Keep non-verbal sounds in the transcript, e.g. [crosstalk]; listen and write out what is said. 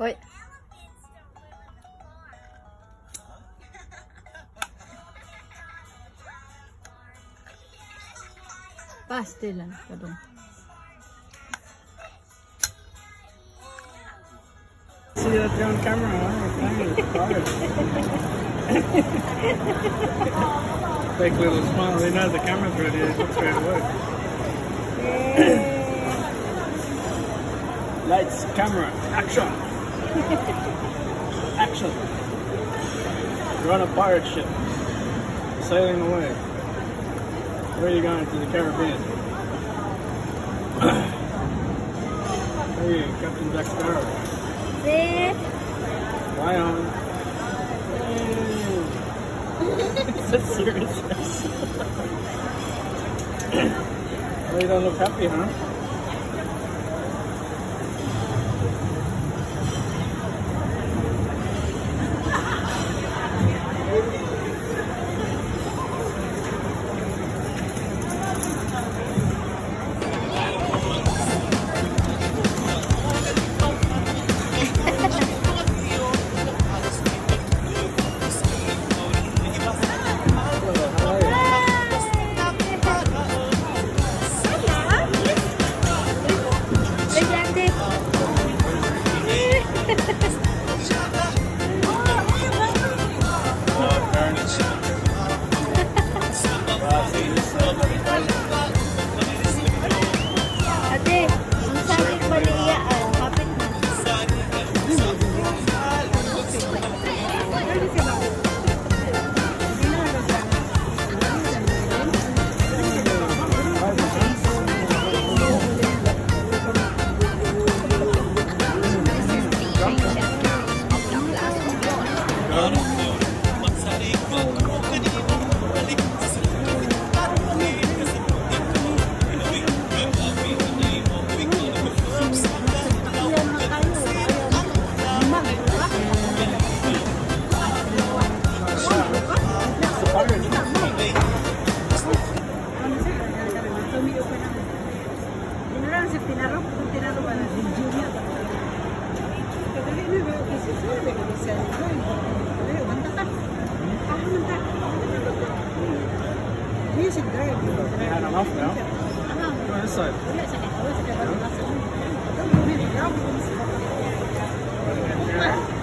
Hoy. Pastel lang ka dong. See that on camera, huh? Fake little smile. They know the camera's ready. They look straight away. Lights, camera, action. [laughs] action. You're on a pirate ship, sailing away. Where are you going? To the Caribbean. [coughs] hey, Captain Jack Sparrow. Sis! Why on? it's a serious [laughs] Well, you don't look happy, huh? ¿Puedes estirarlo? ¿Puedes estirarlo para el lluvia? Pero yo veo que se sabe que se alejó y ¿cuánto está? ¿Cuánto está? Está? ¿Cuánto está? ¿Cuánto está? ¿Cuánto está? ¿Cuánto está? ¿Cuánto está? ¿Cuánto está? ¿Cuánto está?